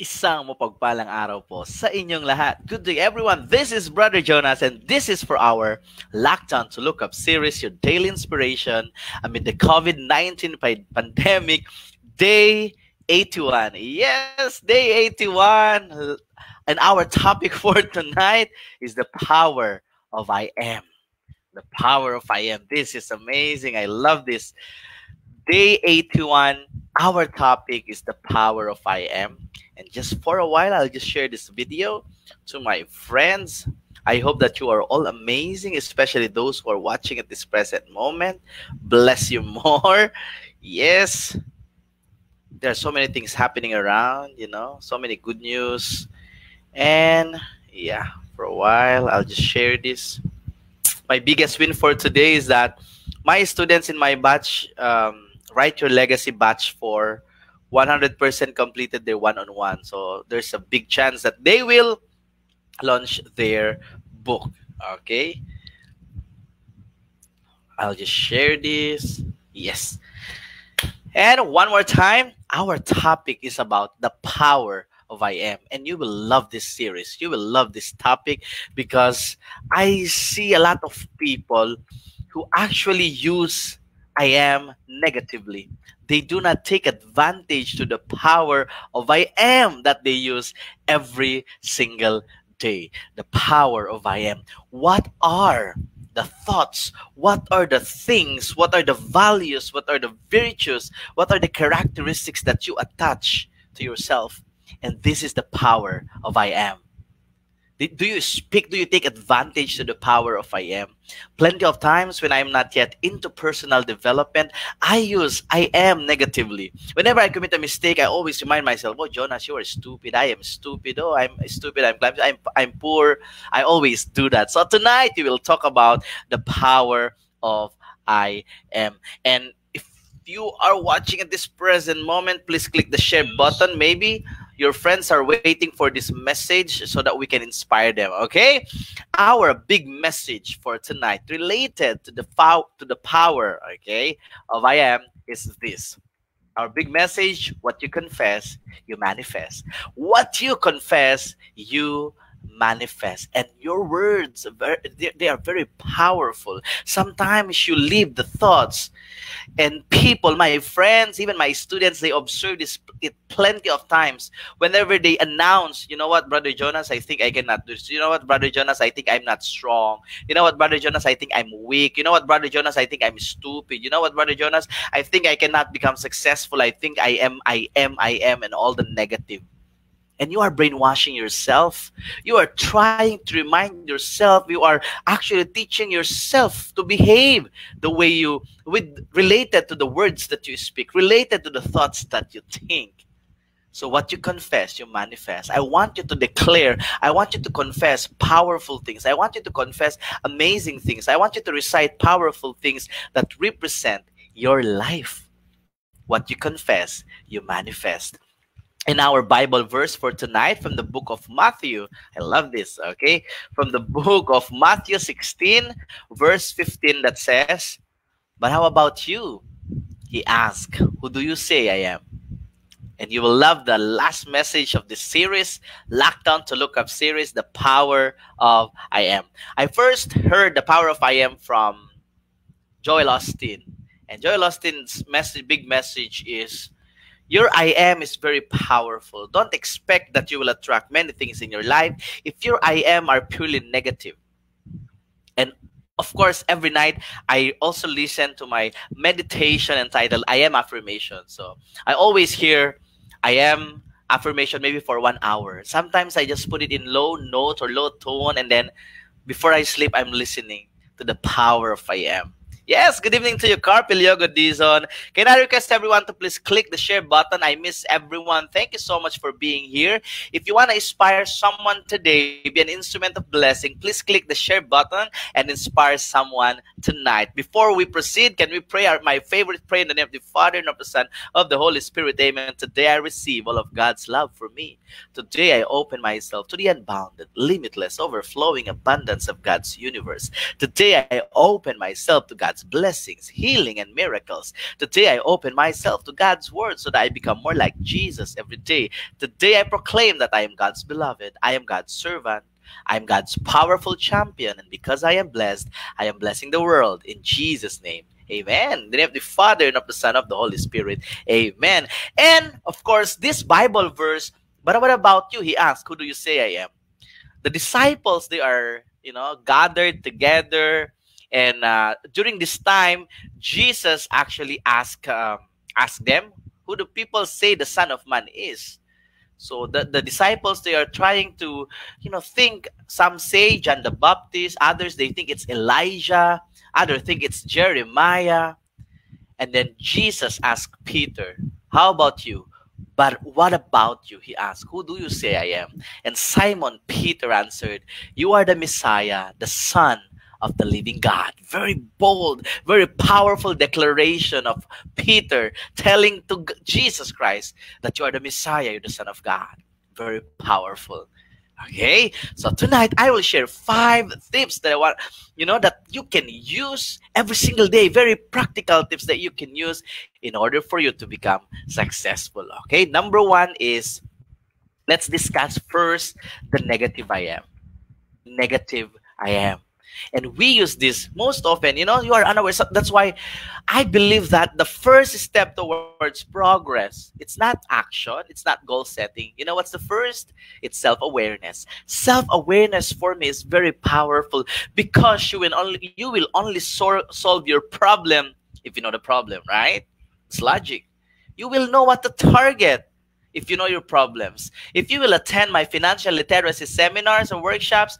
Isang mapagpalang araw po sa inyong lahat. Good day everyone. This is Brother Jonas and this is for our Lockdown to Look Up series, your daily inspiration amid the COVID-19 pandemic, day 81. Yes, day 81. And our topic for tonight is the power of I am. The power of I am. This is amazing. I love this. Day 81, our topic is the power of I am and just for a while, I'll just share this video to my friends. I hope that you are all amazing, especially those who are watching at this present moment. Bless you more. Yes, there are so many things happening around, you know, so many good news. And yeah, for a while, I'll just share this. My biggest win for today is that my students in my batch, um, Write Your Legacy batch for 100% completed their one-on-one. So there's a big chance that they will launch their book. Okay. I'll just share this. Yes. And one more time, our topic is about the power of I am. And you will love this series. You will love this topic because I see a lot of people who actually use I am negatively they do not take advantage to the power of I am that they use every single day. The power of I am. What are the thoughts? What are the things? What are the values? What are the virtues? What are the characteristics that you attach to yourself? And this is the power of I am do you speak do you take advantage to the power of i am? Plenty of times when i'm not yet into personal development i use i am negatively. Whenever i commit a mistake i always remind myself oh jonas you are stupid. I am stupid. Oh i'm stupid. I'm i'm, I'm poor. I always do that. So tonight we will talk about the power of i am. And if you are watching at this present moment please click the share button. Maybe your friends are waiting for this message so that we can inspire them okay? Our big message for tonight related to the to the power okay of i am is this. Our big message what you confess you manifest. What you confess you manifest. And your words they are very powerful. Sometimes you leave the thoughts and people my friends even my students they observe this it plenty of times. Whenever they announce you know what brother jonas i think i cannot do this. You know what brother jonas i think i'm not strong. You know what brother jonas i think i'm weak. You know what brother jonas i think i'm stupid. You know what brother jonas i think i cannot become successful. I think i am i am i am and all the negative and you are brainwashing yourself. You are trying to remind yourself, you are actually teaching yourself to behave the way you with related to the words that you speak, related to the thoughts that you think. So what you confess, you manifest. I want you to declare, I want you to confess powerful things. I want you to confess amazing things. I want you to recite powerful things that represent your life. What you confess, you manifest in our Bible verse for tonight from the book of Matthew. I love this, okay? From the book of Matthew 16, verse 15, that says, But how about you? He asked, Who do you say I am? And you will love the last message of this series, Lockdown to Look Up series, The Power of I Am. I first heard the power of I Am from Joel Osteen. And Joel Osteen's message, big message is your I am is very powerful. Don't expect that you will attract many things in your life if your I am are purely negative. And of course, every night I also listen to my meditation entitled I Am Affirmation. So I always hear I am affirmation maybe for one hour. Sometimes I just put it in low note or low tone, and then before I sleep, I'm listening to the power of I am. Yes, good evening to you, Carpilio. Good Dizon. Can I request everyone to please click the share button? I miss everyone. Thank you so much for being here. If you want to inspire someone today, be an instrument of blessing, please click the share button and inspire someone tonight. Before we proceed, can we pray our, my favorite prayer in the name of the Father and of the Son of the Holy Spirit? Amen. Today I receive all of God's love for me. Today I open myself to the unbounded, limitless, overflowing abundance of God's universe. Today I open myself to God's God's blessings, healing, and miracles. Today, I open myself to God's word so that I become more like Jesus every day. Today, I proclaim that I am God's beloved, I am God's servant. I am God's powerful champion, and because I am blessed, I am blessing the world in Jesus' name. Amen. In the name of the Father and of the Son of the Holy Spirit. Amen. And of course, this Bible verse, but what about you? He asked, Who do you say I am? The disciples, they are, you know, gathered together. And uh, during this time, Jesus actually asked, um, asked them, Who do people say the Son of Man is? So the, the disciples, they are trying to, you know, think. Some say John the Baptist, others they think it's Elijah, others think it's Jeremiah. And then Jesus asked Peter, How about you? But what about you? He asked, Who do you say I am? And Simon Peter answered, You are the Messiah, the Son of the living God. Very bold, very powerful declaration of Peter telling to Jesus Christ that you are the Messiah, you're the Son of God. Very powerful. Okay, so tonight I will share five tips that I want you know that you can use every single day. Very practical tips that you can use in order for you to become successful. Okay, number one is let's discuss first the negative I am. Negative I am and we use this most often you know you are unaware. So that's why i believe that the first step towards progress it's not action it's not goal setting. You know what's the first? It's self-awareness. Self-awareness for me is very powerful because you will only you will only so- solve your problem if you know the problem right? It's logic. You will know what to target if you know your problems. If you will attend my financial literacy seminars or workshops,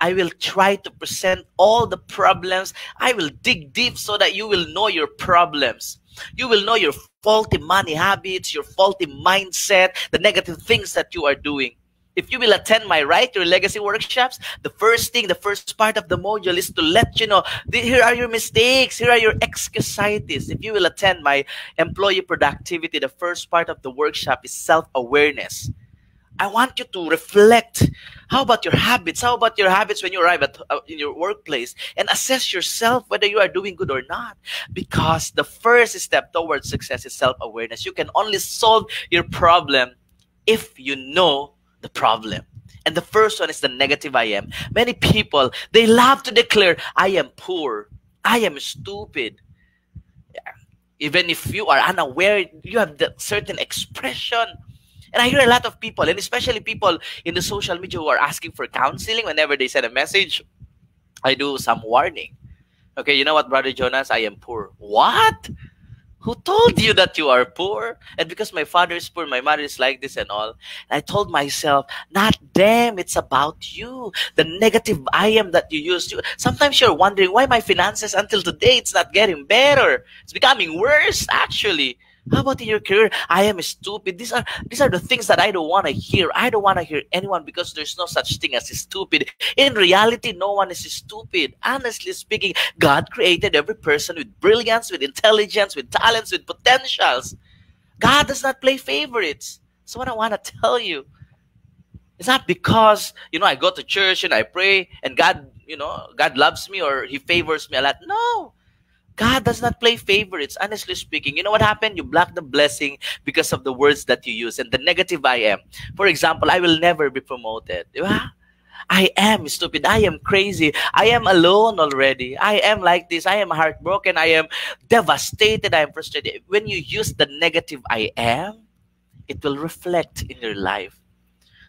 I will try to present all the problems. I will dig deep so that you will know your problems. You will know your faulty money habits, your faulty mindset, the negative things that you are doing. If you will attend my Write Your Legacy workshops, the first thing, the first part of the module is to let you know here are your mistakes, here are your excusitis. If you will attend my employee productivity, the first part of the workshop is self awareness I want you to reflect. How about your habits? How about your habits when you arrive at uh, in your workplace and assess yourself whether you are doing good or not? Because the first step towards success is self-awareness. You can only solve your problem if you know the problem. And the first one is the negative I am. Many people, they love to declare, I am poor. I am stupid. Even if you are unaware, you have that certain expression and I hear a lot of people, and especially people in the social media who are asking for counseling whenever they send a message. I do some warning. Okay, you know what, Brother Jonas? I am poor. What? Who told you that you are poor? And because my father is poor, my mother is like this and all. And I told myself, not them, it's about you. The negative I am that you use. To. Sometimes you're wondering why my finances until today it's not getting better. It's becoming worse, actually. How about in your career? I am stupid. These are these are the things that I don't want to hear. I don't want to hear anyone because there's no such thing as stupid. In reality, no one is stupid. Honestly speaking, God created every person with brilliance, with intelligence, with talents, with potentials. God does not play favorites. So what I want to tell you, it's not because you know I go to church and I pray and God, you know, God loves me or He favors me a lot. No. God does not play favorites, honestly speaking. You know what happened? You block the blessing because of the words that you use and the negative I am. For example, I will never be promoted. I am stupid. I am crazy. I am alone already. I am like this. I am heartbroken. I am devastated. I am frustrated. When you use the negative I am, it will reflect in your life.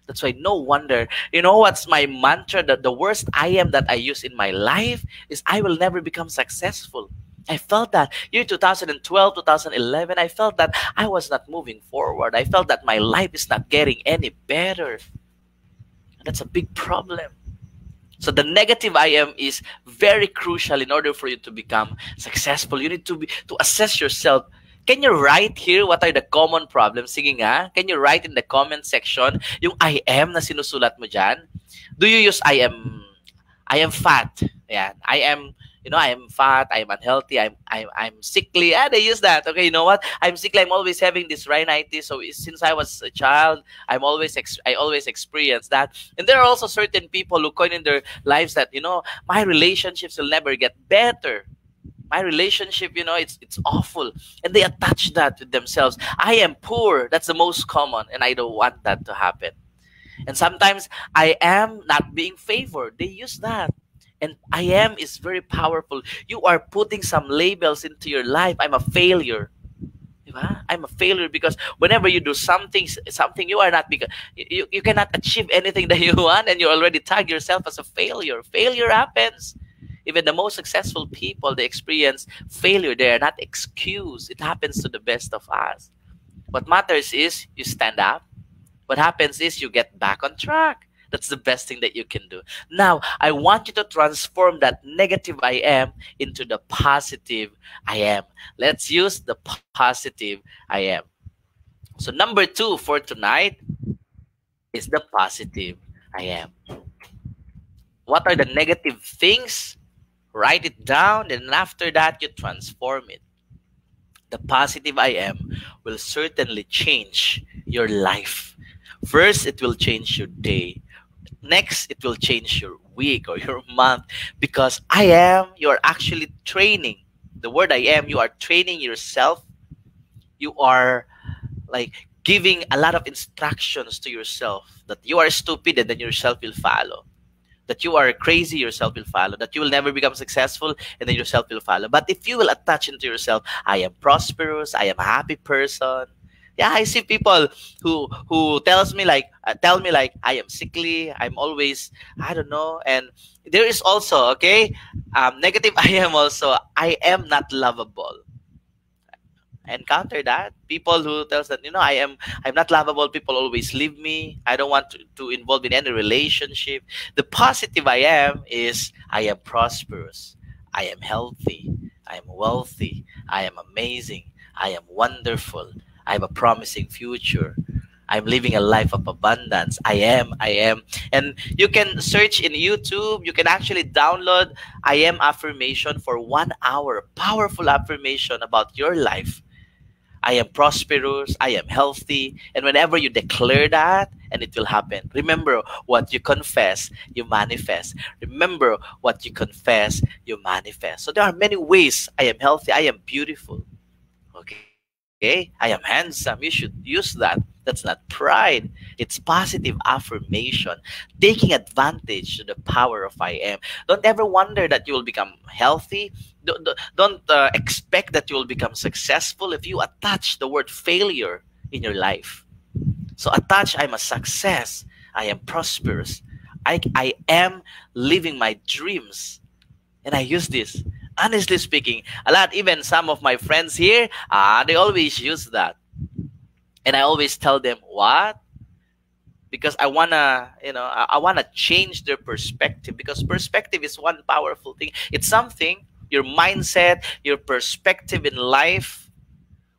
That's why no wonder. You know what's my mantra? That the worst I am that I use in my life is I will never become successful. I felt that year 2012, 2011, I felt that I was not moving forward. I felt that my life is not getting any better. That's a big problem. So the negative I am is very crucial in order for you to become successful. You need to be to assess yourself. Can you write here what are the common problems? Sige nga. Can you write in the comment section yung I am na sinusulat mo dyan? Do you use I am I am fat? Yan. I am you know, I'm fat, I'm unhealthy, I'm I'm I'm sickly. Ah, they use that. Okay, you know what? I'm sickly. I'm always having this rhinitis. So since I was a child, I'm always ex- I always experience that. And there are also certain people who coin in their lives that you know my relationships will never get better. my relationship you know it's it's awful and they attach that to themselves i am poor that's the most common and i don't want that to happen and sometimes i am not being favored they use that and i am is very powerful you are putting some labels into your life i'm a failure i'm a failure because whenever you do something something you are not because you, you cannot achieve anything that you want and you already tag yourself as a failure failure happens even the most successful people, they experience failure. They are not excused. It happens to the best of us. What matters is you stand up. What happens is you get back on track. That's the best thing that you can do. Now, I want you to transform that negative I am into the positive I am. Let's use the positive I am. So, number two for tonight is the positive I am. What are the negative things write it down, and after that, you transform it. The positive I am will certainly change your life. First, it will change your day. Next, it will change your week or your month because I am, you are actually training. The word I am, you are training yourself. You are like giving a lot of instructions to yourself that you are stupid and then yourself will follow that you are crazy, yourself will follow. That you will never become successful, and then yourself will follow. But if you will attach into yourself, I am prosperous, I am a happy person. Yeah, I see people who who tells me like uh, tell me like I am sickly. I'm always I don't know. And there is also okay, um, negative. I am also I am not lovable encounter that people who tells that you know i am i'm not lovable people always leave me i don't want to, to involve in any relationship the positive i am is i am prosperous i am healthy i am wealthy i am amazing i am wonderful i have a promising future I'm living a life of abundance. I am, I am. And you can search in YouTube. You can actually download I am affirmation for one hour. Powerful affirmation about your life. I am prosperous, I am healthy. And whenever you declare that, and it will happen. Remember what you confess, you manifest. Remember what you confess, you manifest. So there are many ways I am healthy, I am beautiful. Okay. Okay, I am handsome. You should use that. That's not pride. It's positive affirmation, taking advantage of the power of I am. Don't ever wonder that you will become healthy. Don't, don't uh, expect that you will become successful if you attach the word failure in your life. So attach I'm a success. I am prosperous. I, I am living my dreams. And I use this. Honestly speaking, a lot, even some of my friends here, ah, they always use that and I always tell them what because I wanna you know I, I wanna change their perspective because perspective is one powerful thing. It's something your mindset, your perspective in life.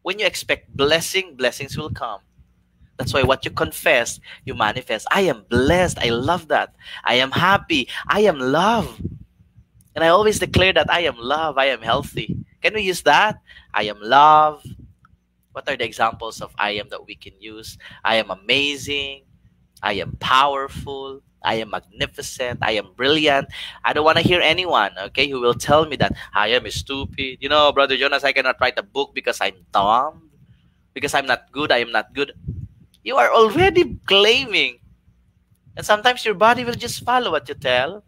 When you expect blessing, blessings will come. That's why what you confess, you manifest. I am blessed. I love that. I am happy. I am love. And I always declare that I am love. I am healthy. Can we use that? I am love. What are the examples of I am that we can use? I am amazing. I am powerful. I am magnificent. I am brilliant. I don't want to hear anyone, okay, who will tell me that I am stupid. You know, Brother Jonas, I cannot write a book because I'm dumb, because I'm not good. I am not good. You are already claiming. And sometimes your body will just follow what you tell.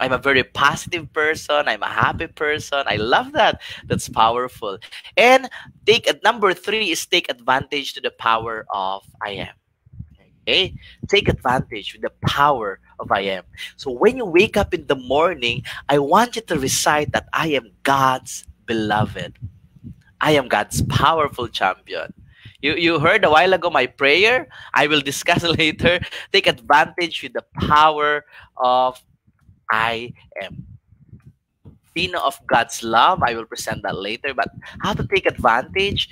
I'm a very positive person. I'm a happy person. I love that. That's powerful. And take number three is take advantage to the power of I am. Okay, take advantage with the power of I am. So when you wake up in the morning, I want you to recite that I am God's beloved. I am God's powerful champion. You, you heard a while ago my prayer. I will discuss later. Take advantage with the power of I am. Being of God's love, I will present that later. But how to take advantage,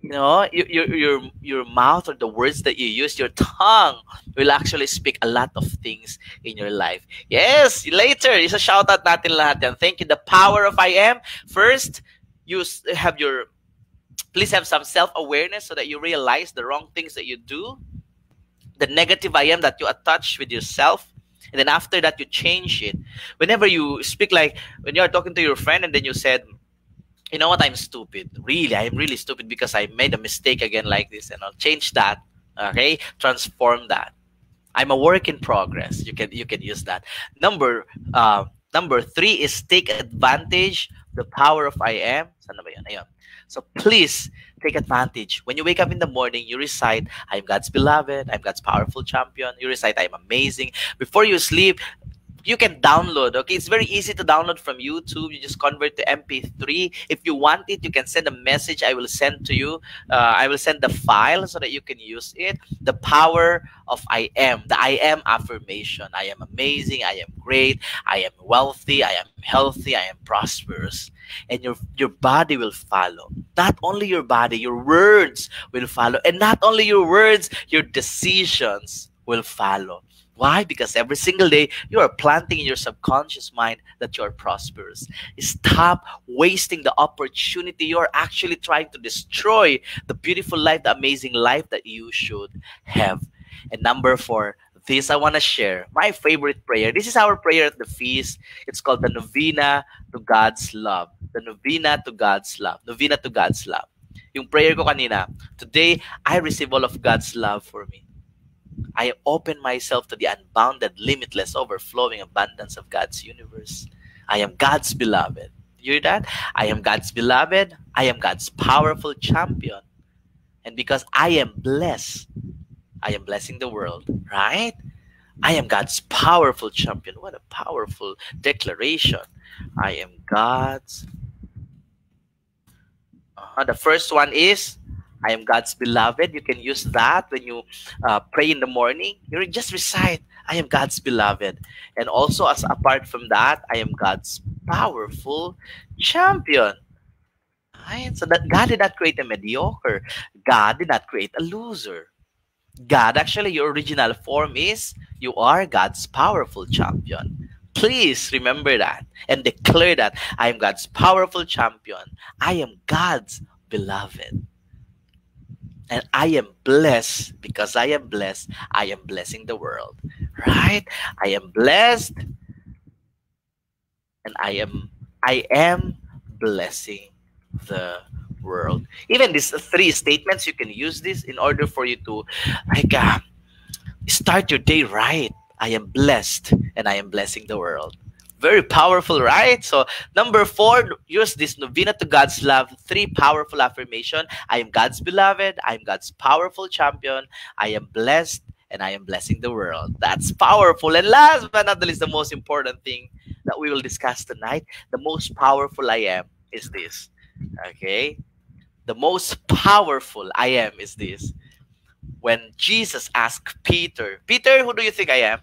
you know, your, your, your, mouth or the words that you use, your tongue will actually speak a lot of things in your life. Yes, later, isa shout out natin lahat yan. Thank you. The power of I am. First, you have your, please have some self-awareness so that you realize the wrong things that you do. The negative I am that you attach with yourself And then after that, you change it. Whenever you speak like when you are talking to your friend and then you said, you know what, I'm stupid. Really, I'm really stupid because I made a mistake again like this. And I'll change that. Okay? Transform that. I'm a work in progress. You can you can use that. Number uh, number three is take advantage the power of I am. So please take advantage. When you wake up in the morning, you recite, I'm God's beloved, I'm God's powerful champion. You recite, I'm amazing. Before you sleep, you can download okay? It's very easy to download from youtube. You just convert to mp3 if you want it you can send a message i will send to you. Uh, i will send the file so that you can use it. The power of i am. The i am affirmation. I am amazing. I am great. I am wealthy. I am healthy. I am prosperous and your your body will follow not only your body your words will follow and not only your words your decisions will follow why? Because every single day you are planting in your subconscious mind that you're prosperous. Stop wasting the opportunity. You're actually trying to destroy the beautiful life, the amazing life that you should have. And number four, this I want to share my favorite prayer. This is our prayer at the feast. It's called the Novena to God's Love. The Novena to God's Love. Novena to God's Love. Yung prayer ko kanina, today I receive all of God's love for me. I open myself to the unbounded, limitless, overflowing abundance of God's universe. I am God's beloved. You hear that? I am God's beloved. I am God's powerful champion. And because I am blessed, I am blessing the world, right? I am God's powerful champion. What a powerful declaration. I am God's. Uh, the first one is I am God's beloved. You can use that when you uh, pray in the morning. You just recite, I am God's beloved. And also, as apart from that, I am God's powerful champion. Right? So that God did not create a mediocre. God did not create a loser. God, actually, your original form is you are God's powerful champion. Please remember that and declare that I am God's powerful champion. I am God's beloved. And I am blessed because I am blessed. I am blessing the world. Right? I am blessed and I am I am blessing the world. Even these three statements, you can use this in order for you to like uh, start your day right. I am blessed and I am blessing the world. Very powerful, right? So number four, use this novena to God's love. Three powerful affirmation. I am God's beloved. I am God's powerful champion. I am blessed and I am blessing the world. That's powerful. And last but not the least, the most important thing that we will discuss tonight, the most powerful I am is this. Okay? The most powerful I am is this. When Jesus asked Peter, Peter, who do you think I am?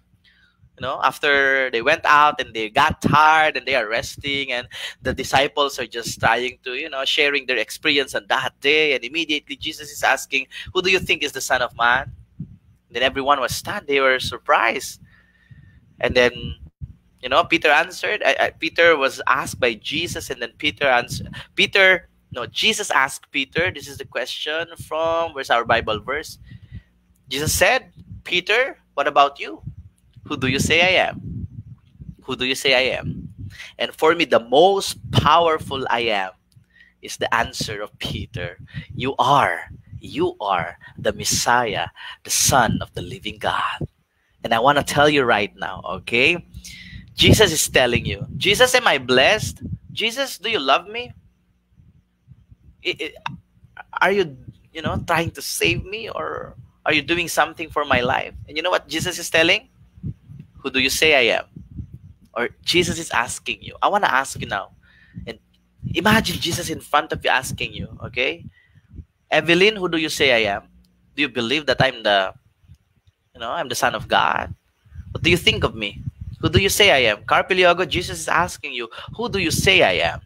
You know after they went out and they got tired and they are resting and the disciples are just trying to you know sharing their experience on that day and immediately jesus is asking who do you think is the son of man? And then everyone was stunned. They were surprised. And then you know peter answered I, I, peter was asked by jesus and then peter answered peter no jesus asked peter this is the question from where's our bible verse? Jesus said peter what about you who do you say I am? Who do you say I am? And for me, the most powerful I am is the answer of Peter. You are, you are the Messiah, the Son of the living God. And I want to tell you right now, okay? Jesus is telling you, Jesus, am I blessed? Jesus, do you love me? Are you, you know, trying to save me or are you doing something for my life? And you know what Jesus is telling? Who do you say I am? Or Jesus is asking you. I want to ask you now. And imagine Jesus in front of you asking you, okay? Evelyn, who do you say I am? Do you believe that I'm the, you know, I'm the Son of God? What do you think of me? Who do you say I am? Carpeliogo, Jesus is asking you, who do you say I am?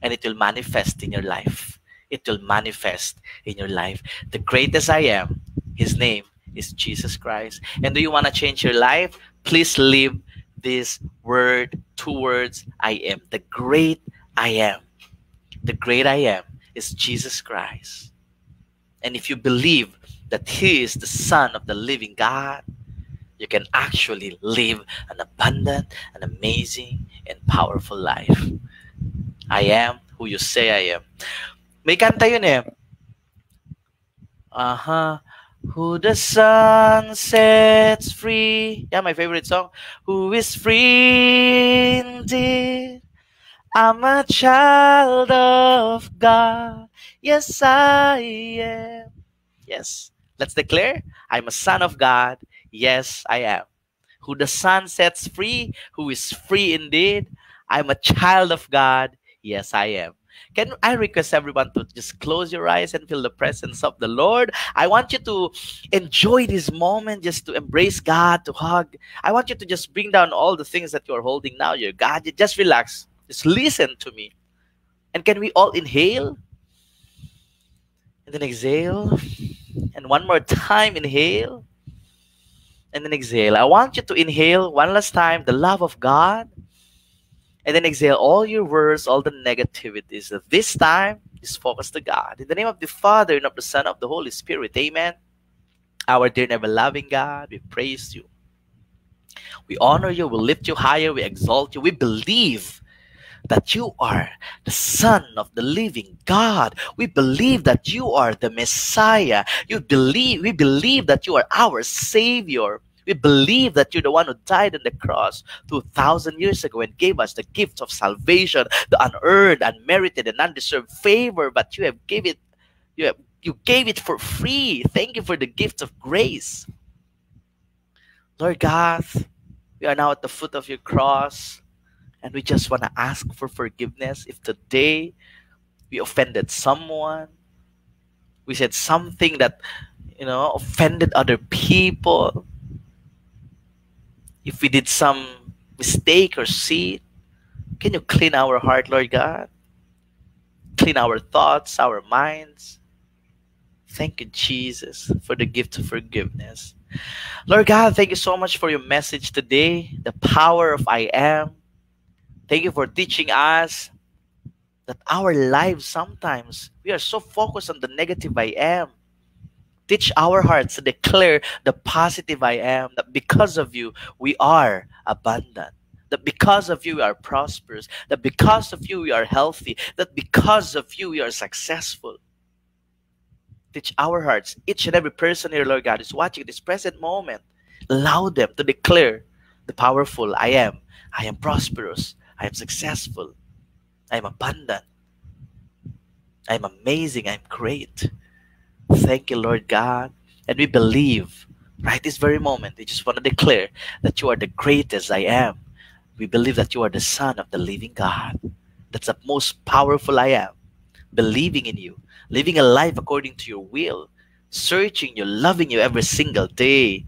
And it will manifest in your life. It will manifest in your life. The greatest I am, his name is Jesus Christ. And do you want to change your life? Please live this word, two words I am. The great I am. The great I am is Jesus Christ. And if you believe that He is the Son of the living God, you can actually live an abundant, an amazing, and powerful life. I am who you say I am. May kanta yun eh. Uh-huh. Who the Son sets free. Yeah, my favorite song. Who is free indeed. I'm a child of God. Yes, I am. Yes. Let's declare I'm a son of God. Yes, I am. Who the Son sets free, who is free indeed. I'm a child of God. Yes, I am. Can I request everyone to just close your eyes and feel the presence of the Lord? I want you to enjoy this moment, just to embrace God, to hug. I want you to just bring down all the things that you're holding now, your God. Just relax. Just listen to me. And can we all inhale? And then exhale. And one more time, inhale. And then exhale. I want you to inhale one last time the love of God and then exhale all your words, all the negativities. This time, just focus to God. In the name of the Father, and of the Son, of the Holy Spirit. Amen. Our dear never loving God, we praise you. We honor you, we lift you higher, we exalt you, we believe that you are the Son of the living God. We believe that you are the Messiah. You believe, we believe that you are our Savior. We believe that you're the one who died on the cross 2,000 years ago and gave us the gift of salvation, the unearned, unmerited, and undeserved favor, but you have gave it, you, have, you gave it for free. Thank you for the gift of grace. Lord God, we are now at the foot of your cross, and we just want to ask for forgiveness if today we offended someone, we said something that, you know, offended other people if we did some mistake or sin, can you clean our heart, Lord God? Clean our thoughts, our minds. Thank you, Jesus, for the gift of forgiveness. Lord God, thank you so much for your message today, the power of I am. Thank you for teaching us that our lives sometimes we are so focused on the negative I am Teach our hearts to declare the positive I am, that because of you, we are abundant. That because of you, we are prosperous. That because of you, we are healthy. That because of you, we are successful. Teach our hearts, each and every person here, Lord God, is watching this present moment. Allow them to declare the powerful I am. I am prosperous. I am successful. I am abundant. I am amazing. I am great. Thank you, Lord God. And we believe right this very moment, we just want to declare that you are the greatest I am. We believe that you are the Son of the living God. That's the most powerful I am. Believing in you, living a life according to your will, searching you, loving you every single day.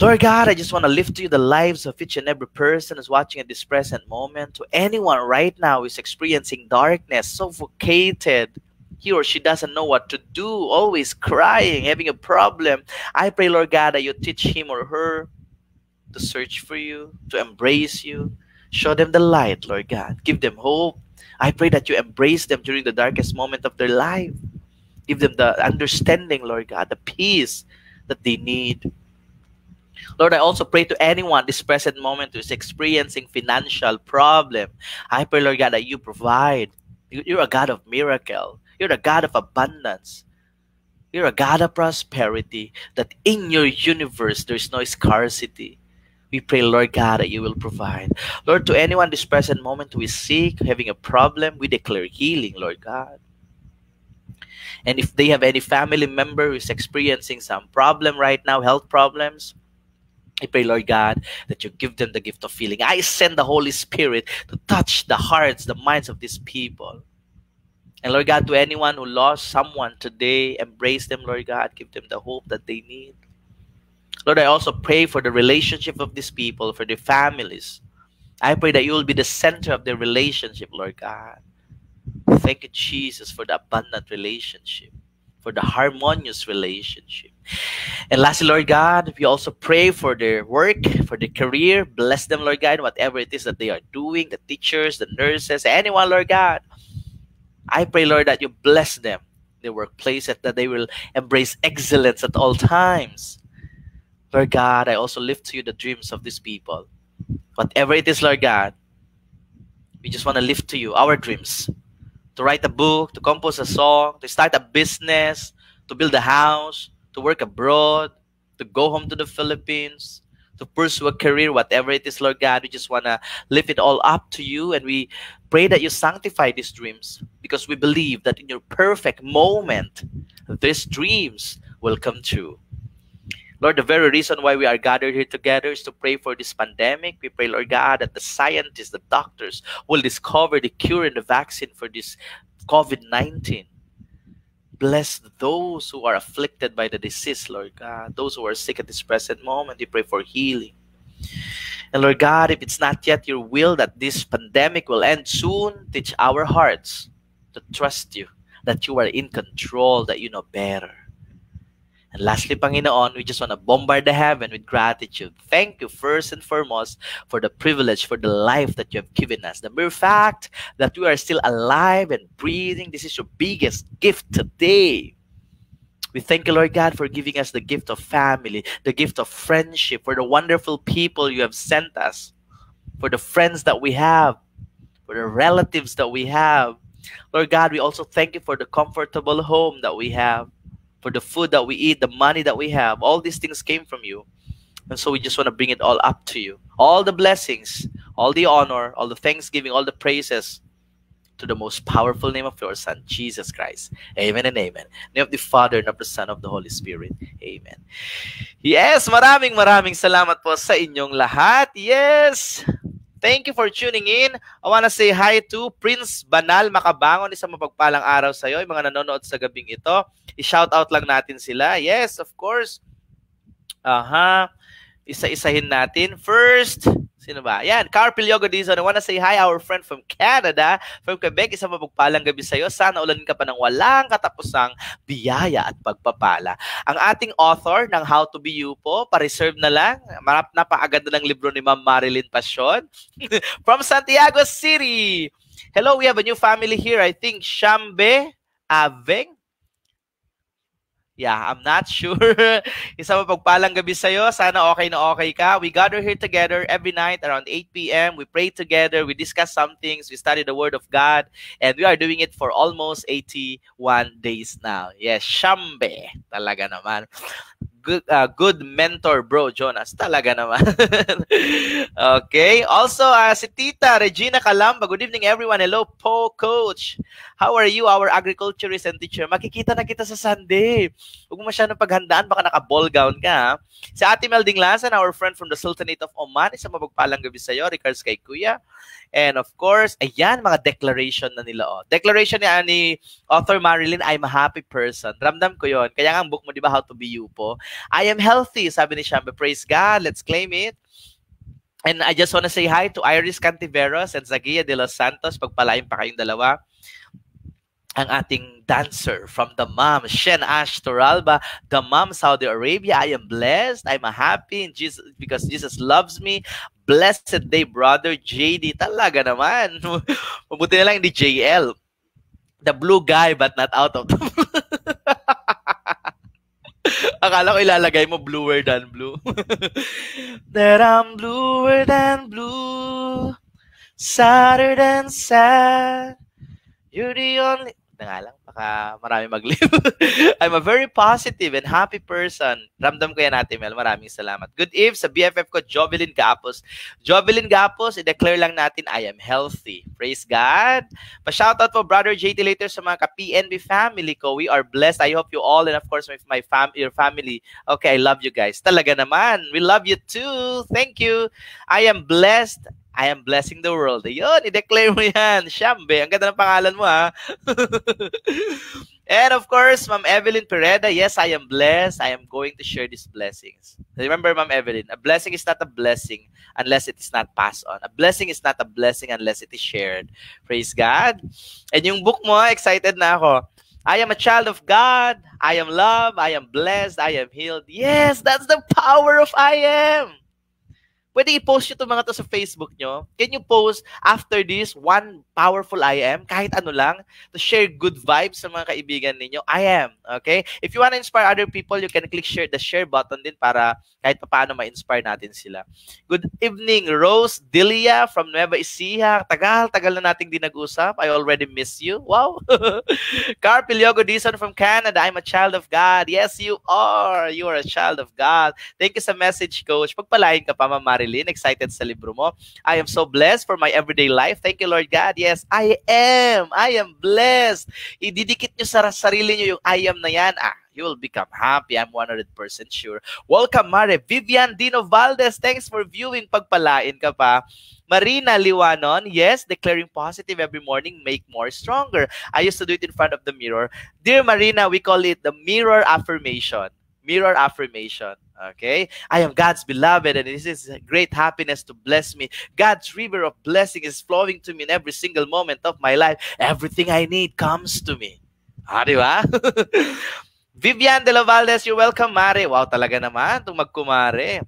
Lord God, I just want to lift to you the lives of each and every person who's watching at this present moment. To anyone right now who's experiencing darkness, suffocated, he or she doesn't know what to do, always crying, having a problem. I pray, Lord God, that you teach him or her to search for you, to embrace you. Show them the light, Lord God. Give them hope. I pray that you embrace them during the darkest moment of their life. Give them the understanding, Lord God, the peace that they need. Lord, I also pray to anyone this present moment who is experiencing financial problem. I pray, Lord God, that you provide. You're a God of miracle. You're a God of abundance. You're a God of prosperity, that in your universe there's no scarcity. We pray, Lord God, that you will provide. Lord, to anyone this present moment is sick, having a problem, we declare healing, Lord God. And if they have any family member who is experiencing some problem right now, health problems, I pray, Lord God, that you give them the gift of healing. I send the Holy Spirit to touch the hearts, the minds of these people. And Lord God, to anyone who lost someone today, embrace them, Lord God. Give them the hope that they need. Lord, I also pray for the relationship of these people, for their families. I pray that you will be the center of their relationship, Lord God. Thank you, Jesus, for the abundant relationship, for the harmonious relationship. And lastly, Lord God, we also pray for their work, for their career. Bless them, Lord God, whatever it is that they are doing, the teachers, the nurses, anyone, Lord God I pray, Lord, that you bless them, their workplace, that they will embrace excellence at all times. Lord God, I also lift to you the dreams of these people. Whatever it is, Lord God, we just want to lift to you our dreams to write a book, to compose a song, to start a business, to build a house, to work abroad, to go home to the Philippines, to pursue a career, whatever it is, Lord God. We just want to lift it all up to you and we pray that you sanctify these dreams because we believe that in your perfect moment, these dreams will come true. Lord, the very reason why we are gathered here together is to pray for this pandemic. We pray, Lord God, that the scientists, the doctors will discover the cure and the vaccine for this COVID 19. Bless those who are afflicted by the disease, Lord God. Those who are sick at this present moment, we pray for healing. And Lord God, if it's not yet your will that this pandemic will end soon, teach our hearts to trust you, that you are in control, that you know better. And lastly, Panginoon, we just want to bombard the heaven with gratitude. Thank you first and foremost for the privilege, for the life that you have given us. The mere fact that we are still alive and breathing, this is your biggest gift today. We thank you, Lord God, for giving us the gift of family, the gift of friendship, for the wonderful people you have sent us, for the friends that we have, for the relatives that we have. Lord God, we also thank you for the comfortable home that we have for the food that we eat, the money that we have. All these things came from you. And so we just want to bring it all up to you. All the blessings, all the honor, all the thanksgiving, all the praises to the most powerful name of your Son, Jesus Christ. Amen and amen. name of the Father, and of the Son, of the Holy Spirit. Amen. Yes, maraming maraming salamat po sa inyong lahat. Yes! Thank you for tuning in. I want to say hi to Prince Banal Makabangon. Isang mapagpalang araw sa iyo. Mga nanonood sa gabing ito. I-shout out lang natin sila. Yes, of course. Aha. Isa-isahin natin. First, Sino ba? Yan, Carpil Yogo Dizon. I wanna say hi, our friend from Canada, from Quebec. Isang mapagpalang gabi sa iyo. Sana ulan ka pa ng walang katapusang biyaya at pagpapala. Ang ating author ng How to Be You po, pa-reserve na lang. Marap napaagad na ng libro ni Ma'am Marilyn Passion. from Santiago City. Hello, we have a new family here. I think Shambe Aveng Yeah, I'm not sure. Isa mapagpalang gabi sa'yo. Sana okay na okay ka. We gather here together every night around 8 p.m. We pray together. We discuss some things. We study the Word of God. And we are doing it for almost 81 days now. Yes, Shambe. Talaga naman good, uh, good mentor, bro, Jonas. Talaga naman. okay. Also, uh, si Tita Regina Calamba. Good evening, everyone. Hello po, Coach. How are you, our agriculturist and teacher? Makikita na kita sa Sunday. Huwag mo masyadong paghandaan. Baka naka-ball gown ka. Si Ate Mel Dinglasan, our friend from the Sultanate of Oman. Isang mapagpalang gabi sa'yo. Regards kay Kuya. And of course, ayan, mga declaration na nila. Oh. Declaration ni, ni author Marilyn, I'm a happy person. Ramdam ko yon. Kaya nga ang book mo, di ba, How to Be You po. I am healthy, sabi ni Shambe. Praise God. Let's claim it. And I just want to say hi to Iris Cantiveros and Zagia de los Santos. Pagpalain pa kayong dalawa ang ating dancer from Dammam, Shen Ash Toralba, Dammam, Saudi Arabia. I am blessed. I'm happy in Jesus because Jesus loves me. Blessed day, brother JD. Talaga naman. Mabuti na lang hindi JL. The blue guy but not out of the Akala ko ilalagay mo bluer than blue. That I'm bluer than blue, sadder than sad. You're the only na nga lang, baka marami mag-live. I'm a very positive and happy person. Ramdam ko yan natin, Mel. Maraming salamat. Good eve sa BFF ko, Jovelyn Gapos. Jovelyn Gapos, i-declare lang natin, I am healthy. Praise God. Pa-shoutout po, Brother JT later sa mga ka-PNB family ko. We are blessed. I hope you all and of course with my fam your family. Okay, I love you guys. Talaga naman. We love you too. Thank you. I am blessed I am blessing the world. Ayun, i-declare mo yan. Shambe, ang ganda ng pangalan mo ha. and of course, Ma'am Evelyn Pereda, yes, I am blessed. I am going to share these blessings. Remember, Ma'am Evelyn, a blessing is not a blessing unless it is not passed on. A blessing is not a blessing unless it is shared. Praise God. And yung book mo, excited na ako. I am a child of God. I am loved. I am blessed. I am healed. Yes, that's the power of I am. Pwede i-post nyo itong mga to sa Facebook nyo. Can you post after this one powerful I am, kahit ano lang, to share good vibes sa mga kaibigan ninyo? I am, okay? If you want to inspire other people, you can click share the share button din para kahit paano ma-inspire natin sila. Good evening, Rose Dilia from Nueva Ecija. Tagal-tagal na nating di nag-usap. I already miss you. Wow! Carpiliogo Dison from Canada. I'm a child of God. Yes, you are. You are a child of God. Thank you sa message, Coach. Pagpalain ka pa, Mama Marilyn. Excited sa libro mo. I am so blessed for my everyday life. Thank you, Lord God. Yes, I am. I am blessed. Ididikit nyo sa sarili nyo yung I am na yan. Ah, you will become happy. I'm 100% sure. Welcome, Mare. Vivian Dino Valdez, thanks for viewing. Pagpalain ka pa. Marina Liwanon, yes, declaring positive every morning, make more stronger. I used to do it in front of the mirror. Dear Marina, we call it the mirror affirmation. Mirror affirmation. Okay? I am God's beloved, and this is great happiness to bless me. God's river of blessing is flowing to me in every single moment of my life. Everything I need comes to me. Ah? Vivian De La Valdez, you're welcome, Mare. Wow, talaga naman, itong magkumare.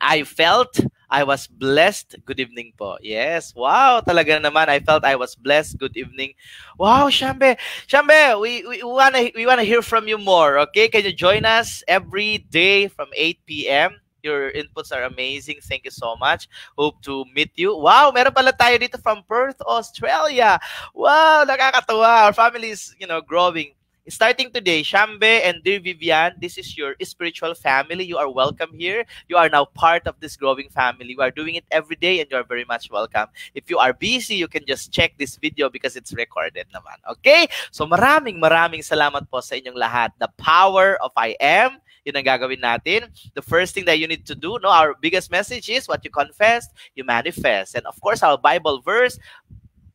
I felt I was blessed. Good evening po. Yes. Wow, talaga naman. I felt I was blessed. Good evening. Wow, Shambe. Shambe, we, we wanna we wanna hear from you more. Okay? Can you join us every day from 8 p.m.? Your inputs are amazing. Thank you so much. Hope to meet you. Wow, meron pala tayo dito from Perth, Australia. Wow, nakakatuwa. Our family is, you know, growing. Starting today, Shambe and dear Vivian, this is your spiritual family. You are welcome here. You are now part of this growing family. We are doing it every day and you are very much welcome. If you are busy, you can just check this video because it's recorded naman. Okay? So maraming maraming salamat po sa inyong lahat. The power of I am, yun ang gagawin natin. The first thing that you need to do, no, our biggest message is what you confess, you manifest. And of course, our Bible verse,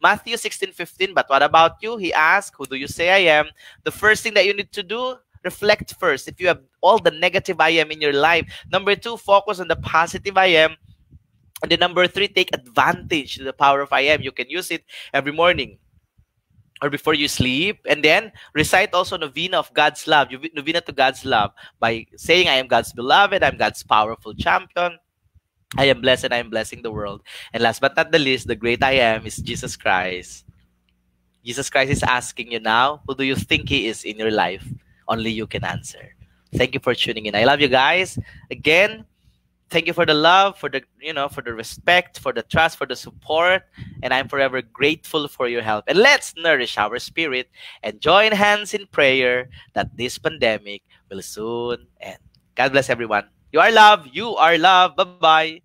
Matthew 16, 15. But what about you? He asked, Who do you say I am? The first thing that you need to do, reflect first. If you have all the negative I am in your life. Number two, focus on the positive I am. And then number three, take advantage of the power of I am. You can use it every morning or before you sleep. And then recite also novena of God's love. Novena to God's love by saying, I am God's beloved, I'm God's powerful champion. I am blessed and I am blessing the world. And last but not the least, the great I am is Jesus Christ. Jesus Christ is asking you now, who do you think He is in your life? Only you can answer. Thank you for tuning in. I love you guys. Again, thank you for the love, for the you know, for the respect, for the trust, for the support, and I'm forever grateful for your help. And let's nourish our spirit and join hands in prayer that this pandemic will soon end. God bless everyone. You are love. You are love. Bye bye.